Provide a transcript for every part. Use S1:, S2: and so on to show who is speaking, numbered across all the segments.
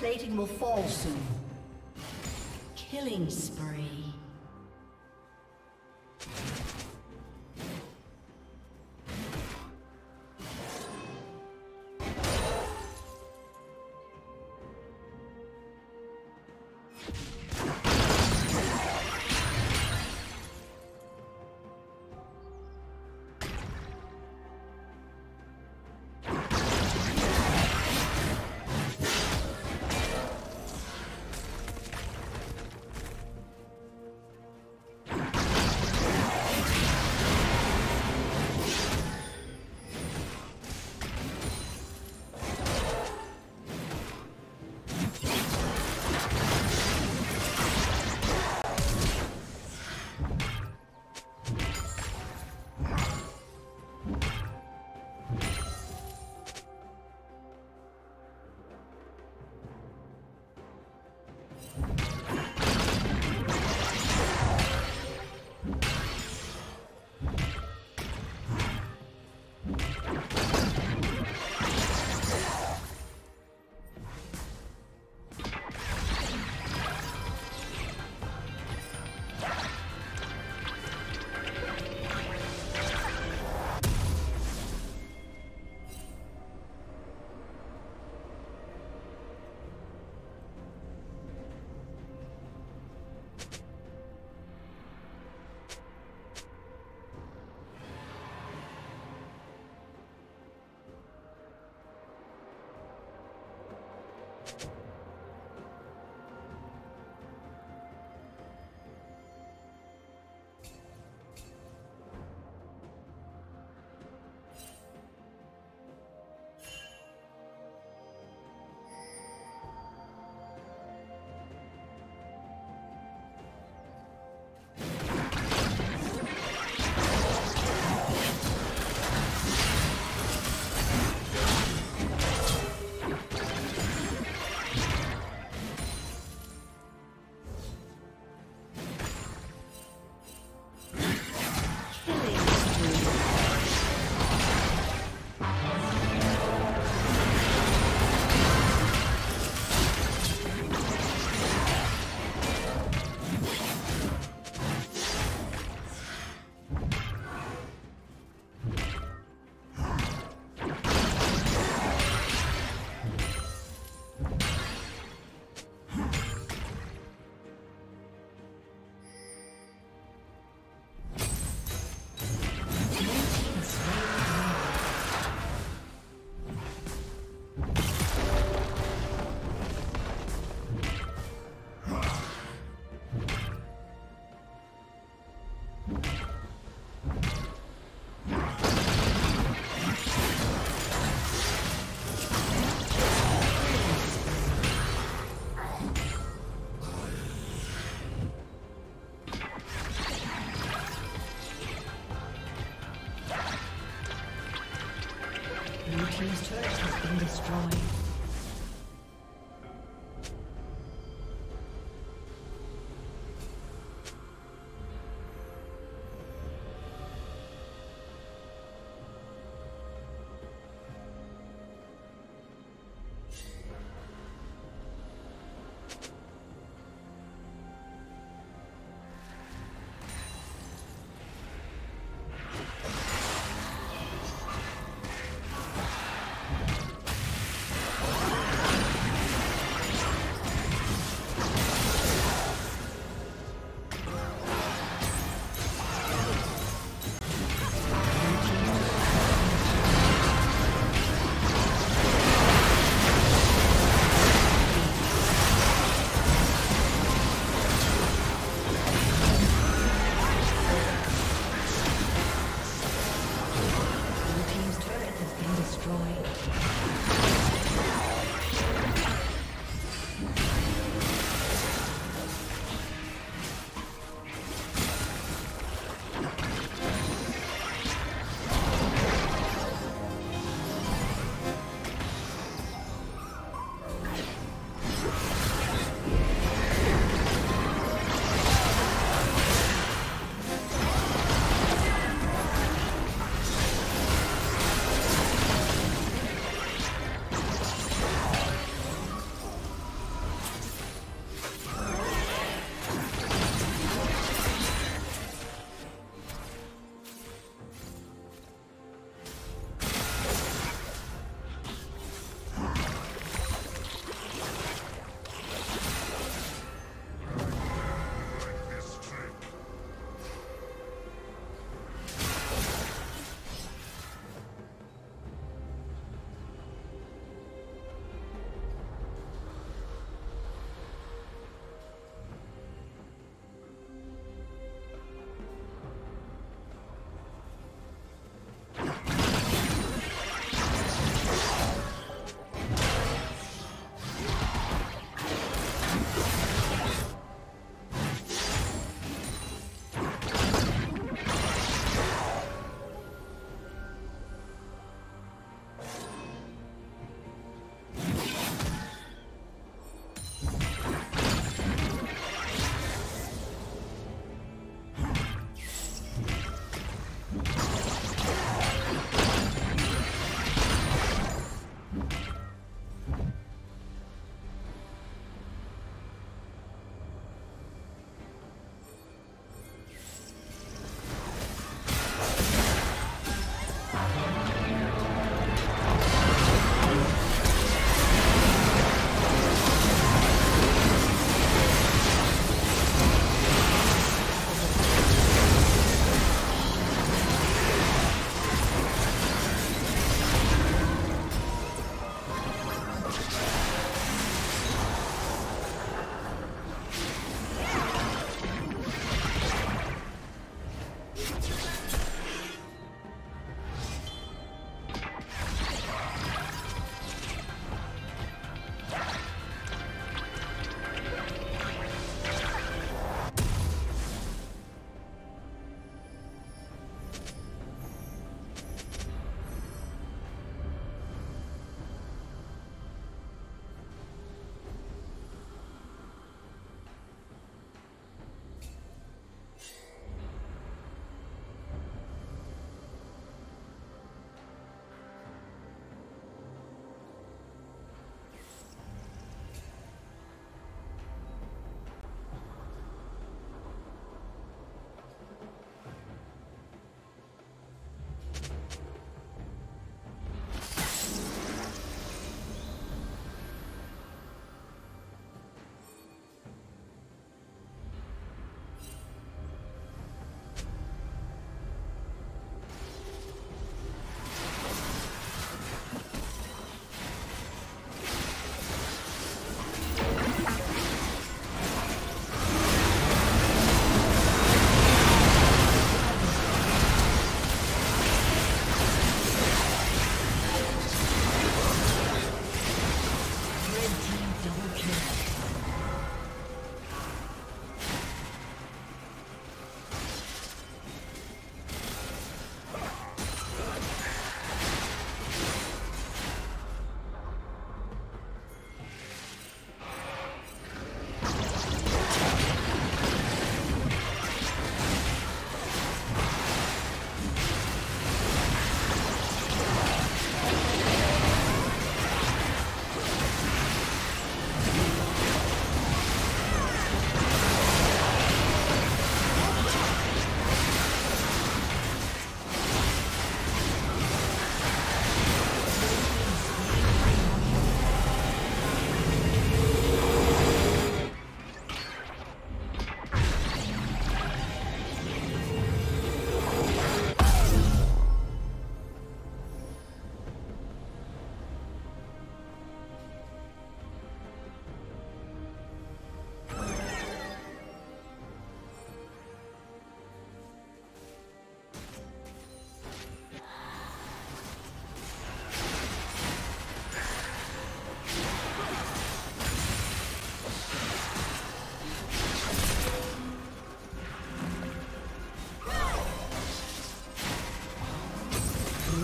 S1: Plating will fall soon. Killing spree.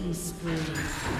S1: Killing spree.